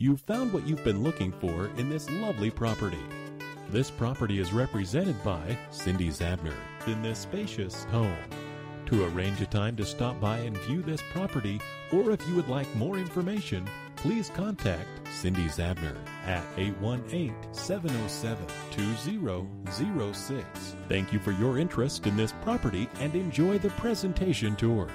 You've found what you've been looking for in this lovely property. This property is represented by Cindee Zabner in this spacious home. To arrange a time to stop by and view this property, or if you would like more information, please contact Cindee Zabner at 818 707 2006. Thank you for your interest in this property and enjoy the presentation tour.